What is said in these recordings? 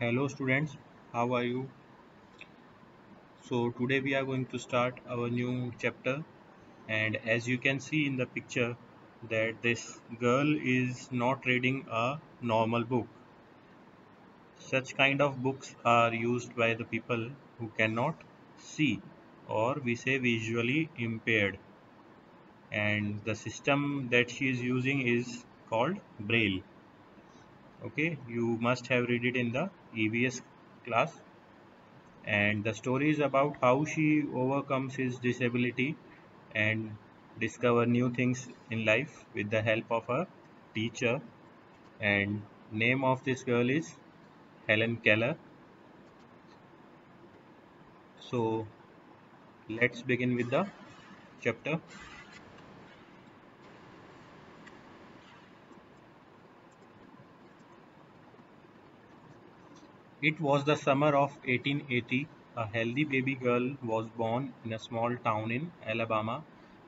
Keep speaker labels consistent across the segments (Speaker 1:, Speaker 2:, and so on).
Speaker 1: hello students. How are you? So today we are going to start our new chapter. And as you can see in the picture that this girl is not reading a normal book. Such kind of books are used by the people who cannot see or we say visually impaired. And the system that she is using is called braille. Okay? You must have read it in the EVS class. And the story is about how she overcomes his disability and discover new things in life with the help of a teacher. And name of this girl is Helen Keller. So let's begin with the chapter It was the summer of 1880. A healthy baby girl was born in a small town in Alabama.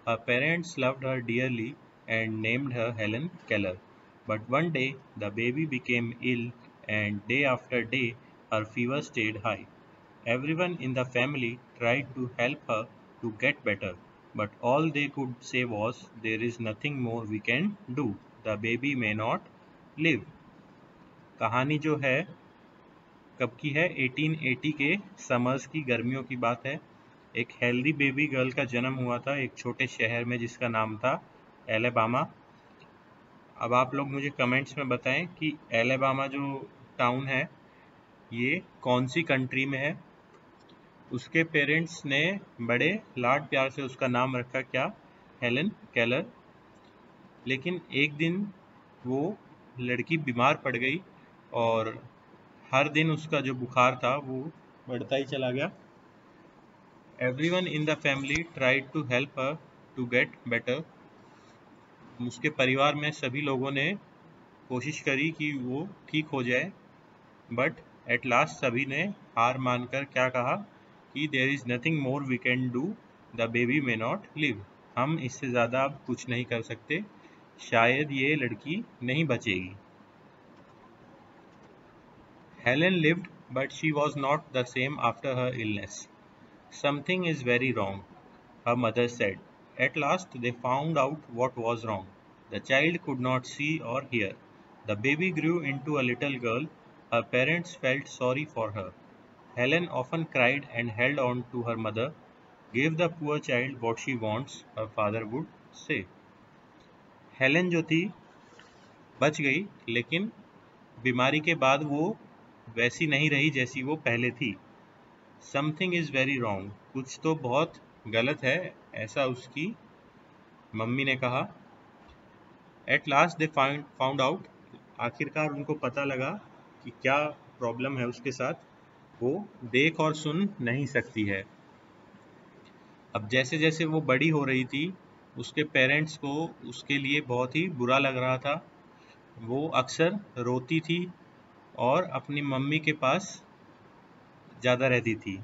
Speaker 1: Her parents loved her dearly and named her Helen Keller. But one day the baby became ill and day after day her fever stayed high. Everyone in the family tried to help her to get better, but all they could say was, There is nothing more we can do. The baby may not live. कहानी जो है कब की है? 1880 के summers की गर्मियों की बात है। एक हेल्दी बेबी गर्ल का जन्म हुआ था एक छोटे शहर में जिसका नाम था एलेबामा अब आप लोग मुझे कमेंट्स में बताएँ कि एलेबामा जो टाउन है, ये कौन सी कंट्री में है? उसके पेरेंट्स ने बड़े लाड प्यार से उसका नाम रखा क्या? हेलन कैलर लेकिन एक दिन वो लड़की बीमार पड़ गई और हर दिन उसका जो बुखार था, वो बढ़ता ही चला गया। Everyone in the family tried to help her to get better उसके परिवार में सभी लोगों ने कोशिश करी कि वो ठीक हो जाए बट एट लास्ट सभी ने हार मानकर क्या कहा कि there is nothing more we can do the baby may not live हम इससे ज़्यादा अब कुछ नहीं कर सकते। शायद ये लड़की नहीं बचेगी। Helen lived, but she was not the same after her illness. Something is very wrong, her mother said. At last they found out what was wrong. The child could not see or hear. The baby grew into a little girl. Her parents felt sorry for her. Helen often cried and held on to her mother. Give the poor child what she wants, her father would say. Helen जो थी बच गई लेकिन बीमारी के बाद वो वैसी नहीं रही जैसी वो पहले थी। समथिंग इज़ वेरी रॉन्ग कुछ तो बहुत गलत है, ऐसा उसकी मम्मी ने कहा। At last they found out आखिरकार उनको पता लगा कि क्या प्रॉब्लम है उसके साथ। वो देख और सुन नहीं सकती है। अब जैसे जैसे वो बड़ी हो रही थी, उसके पेरेंट्स को उसके लिए बहुत ही बुरा लग रहा था। वो अक्सर रोती थी और अपनी मम्मी के पास ज़्यादा रहती थी।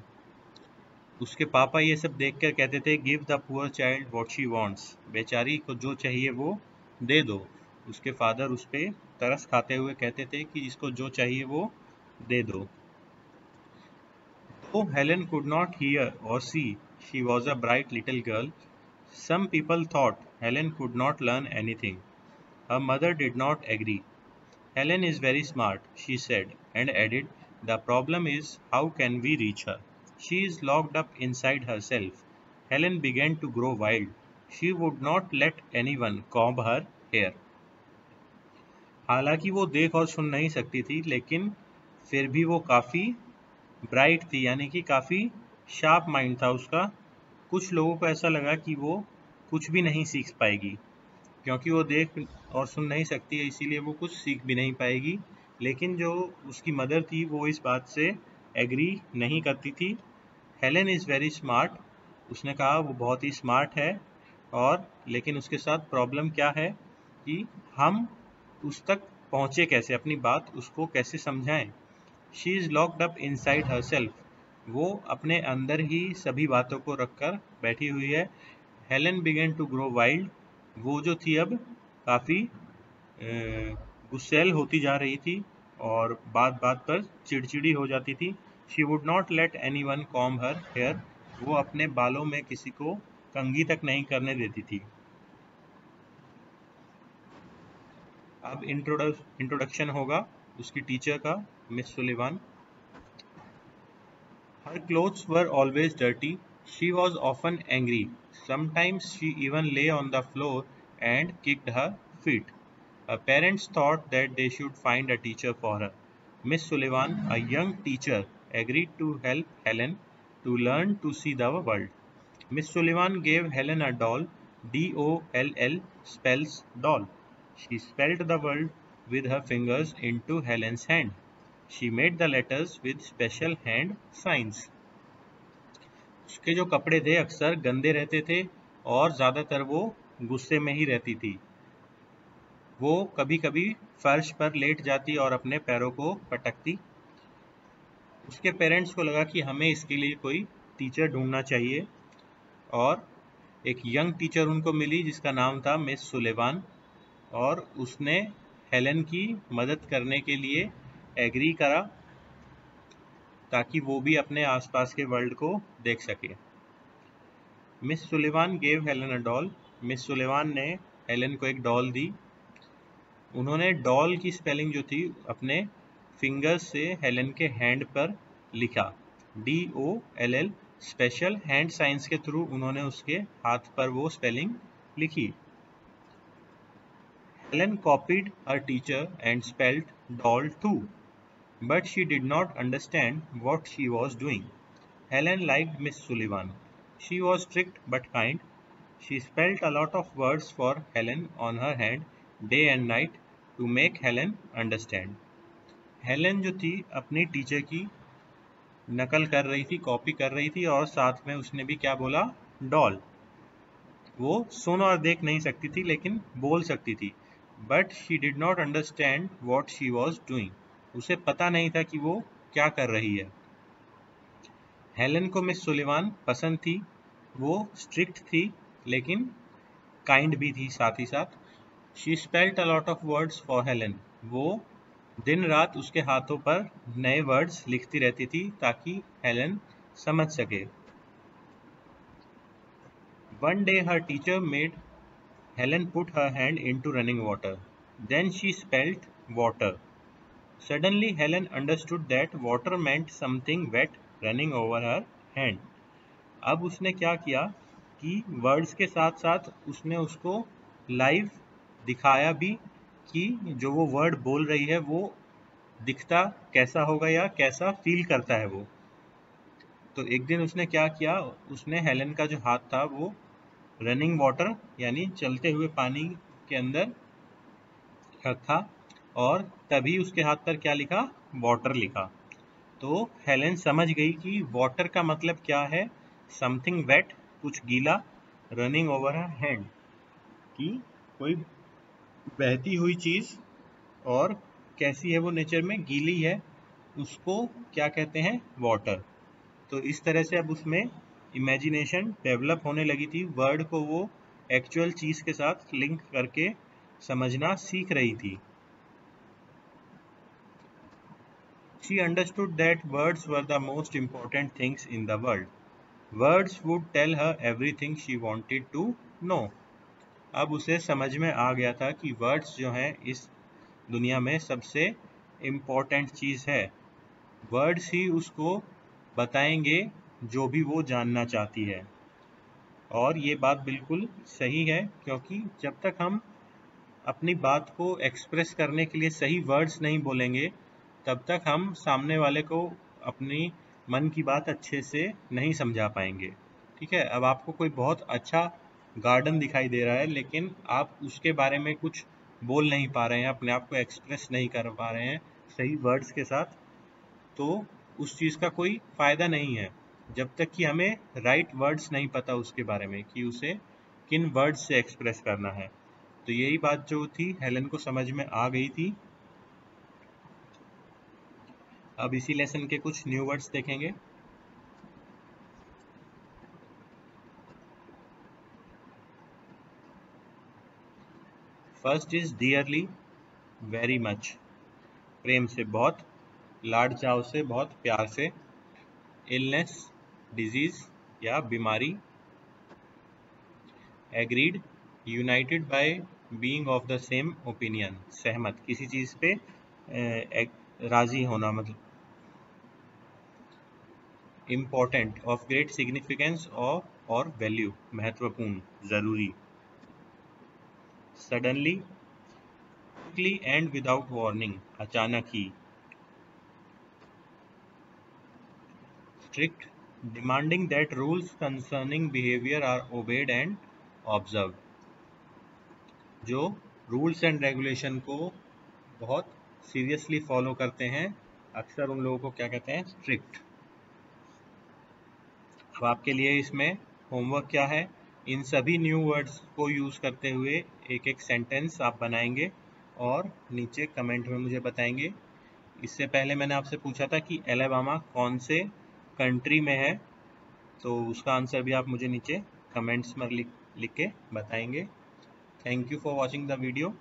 Speaker 1: उसके पापा ये सब देख कर कहते थे give the poor child what she wants बेचारी को जो चाहिए वो दे दो। उसके फादर उस पर तरस खाते हुए कहते थे कि इसको जो चाहिए वो दे दो। तो हेलन कुड नॉट हियर और see she was a bright little girl some people thought Helen could not learn anything her mother did not agree Helen is very smart, she said, and added, The problem is, how can we reach her? She is locked up inside herself. Helen began to grow wild. She would not let anyone comb her hair. हालाँकि वो देख और सुन नहीं सकती थी लेकिन फिर भी वो काफ़ी ब्राइट थी यानी कि काफ़ी शार्प माइंड था उसका कुछ लोगों को ऐसा लगा कि वो कुछ भी नहीं सीख पाएगी क्योंकि वो देख और सुन नहीं सकती है, इसीलिए वो कुछ सीख भी नहीं पाएगी। लेकिन जो उसकी मदर थी, वो इस बात से एग्री नहीं करती थी। हेलन इज़ वेरी स्मार्ट उसने कहा, वो बहुत ही स्मार्ट है। और लेकिन उसके साथ प्रॉब्लम क्या है कि हम उस तक पहुँचे कैसे? अपनी बात उसको कैसे समझाएँ? She is locked up inside herself वो अपने अंदर ही सभी बातों को रखकर बैठी हुई है। Helen began to grow wild वो जो थी अब काफ़ी गुस्सेल होती जा रही थी और बात बात पर चिड़चिड़ी हो जाती थी। She would not let anyone comb her hair वो अपने बालों में किसी को कंगी तक नहीं करने देती थी। अब इंट्रोडक्श इंट्रोडक्शन होगा उसकी टीचर का Miss Sullivan her clothes were always dirty She was often angry. Sometimes she even lay on the floor and kicked her feet. Her parents thought that they should find a teacher for her. Miss Sullivan, a young teacher, agreed to help Helen to learn to see the world. Miss Sullivan gave Helen a doll, D O L L spells doll. She spelled the word with her fingers into Helen's hand. She made the letters with special hand signs. उसके जो कपड़े थे अक्सर गंदे रहते थे और ज़्यादातर वो गुस्से में ही रहती थी। वो कभी कभी फर्श पर लेट जाती और अपने पैरों को पटकती। उसके पेरेंट्स को लगा कि हमें इसके लिए कोई टीचर ढूंढना चाहिए और एक यंग टीचर उनको मिली जिसका नाम था मिस सुलेवान और उसने हेलन की मदद करने के लिए एग्री करा। ताकि वो भी अपने आसपास के वर्ल्ड को देख सके। Miss Sullivan gave Helen a doll Miss Sullivan ने हेलन को एक डॉल दी। उन्होंने डॉल की स्पेलिंग जो थी, अपने फिंगर्स से हेलन के हैंड पर लिखा। D O L L special hand signs के थ्रू उन्होंने उसके हाथ पर वो स्पेलिंग लिखी। Helen copied her teacher and spelled doll too but she did not understand what she was doing Helen like Miss Sullivan she was strict but kind she spelled a lot of words for Helen on her hand day and night to make Helen understand Helen जो थी, अपनी teacher की नकल कर रही थी copy कर रही थी और साथ में उसने भी क्या बोला? डॉल वो सुन और देख नहीं सकती थी, लेकिन बोल सकती थी. But she did not understand what she was doing उसे पता नहीं था कि वो क्या कर रही है। हेलन को मिस सुलिवान पसंद थी। वो स्ट्रिक्ट थी, लेकिन काइंड भी थी साथ ही साथ। She spelt a lot of words for Helen वो दिन रात उसके हाथों पर नए वर्ड्स लिखती रहती थी ताकि हेलन समझ सके। One day her teacher made Helen put her hand into running water then she spelt water suddenly Helen understood that water meant something wet running over her hand अब उसने क्या किया कि वर्ड्स के साथ साथ उसने उसको लाइव दिखाया भी कि जो वो वर्ड बोल रही है, वो दिखता कैसा होगा या कैसा फील करता है वो। तो एक दिन उसने क्या किया, उसने हेलन का जो हाथ था, वो रनिंग वाटर यानी चलते हुए पानी के अंदर रखा। और तभी उसके हाथ पर क्या लिखा? वाटर लिखा। तो हेलन समझ गई कि वाटर का मतलब क्या है? समथिंग वेट कुछ गीला रनिंग ओवर हैंड कि कोई बहती हुई चीज़ और कैसी है वो नेचर में? गीली है। उसको क्या कहते हैं? वाटर तो इस तरह से अब उसमें इमेजिनेशन डेवलप होने लगी थी। वर्ड को वो एक्चुअल चीज़ के साथ लिंक करके समझना सीख रही थी। She understood that words were the most important things in the world. Words would tell her everything she wanted to know. अब उसे समझ में आ गया था कि वर्ड्स जो हैं इस दुनिया में सबसे इम्पोर्टेंट चीज़ है वर्ड्स ही उसको बताएँगे जो भी वो जानना चाहती है और ये बात बिल्कुल सही है, क्योंकि जब तक हम अपनी बात को एक्सप्रेस करने के लिए सही वर्ड्स नहीं बोलेंगे तब तक हम सामने वाले को अपनी मन की बात अच्छे से नहीं समझा पाएँगे। ठीक है? अब आपको कोई बहुत अच्छा गार्डन दिखाई दे रहा है, लेकिन आप उसके बारे में कुछ बोल नहीं पा रहे हैं, अपने आप को एक्सप्रेस नहीं कर पा रहे हैं सही वर्ड्स के साथ तो उस चीज़ का कोई फ़ायदा नहीं है। जब तक कि हमें राइट वर्ड्स नहीं पता उसके बारे में कि उसे किन वर्ड्स से एक्सप्रेस करना है। तो यही बात जो थी हेलन को समझ में आ गई थी। अब इसी लेसन के कुछ न्यू वर्ड्स देखेंगे। First is dearly very much प्रेम से बहुत लाड चाव से बहुत, प्यार से। इलनेस डिज़ीज़ या बीमारी। Agreed united by being of the same opinion सहमत। किसी चीज़ पे राज़ी होना मतलब important of great significance of और वैल्यू महत्वपूर्ण, ज़रूरी। Suddenly quickly and without warning अचानक ही। Strict demanding that rules concerning behavior are obeyed and observed जो रूल्स एंड रेगुलेशन को बहुत सीरियसली फॉलो करते हैं, अक्सर उन लोगों को क्या कहते हैं? स्ट्रिक्ट अब आपके लिए इसमें होमवर्क क्या है? इन सभी न्यू वर्ड्स को यूज़ करते हुए एक एक सेंटेंस आप बनाएँगे और नीचे कमेंट में मुझे बताएँगे। इससे पहले मैंने आपसे पूछा था कि एलाबामा कौन से कंट्री में है? तो उसका आंसर भी आप मुझे नीचे कमेंट्स में लिख लिख के बताएँगे। Thank you for watching the video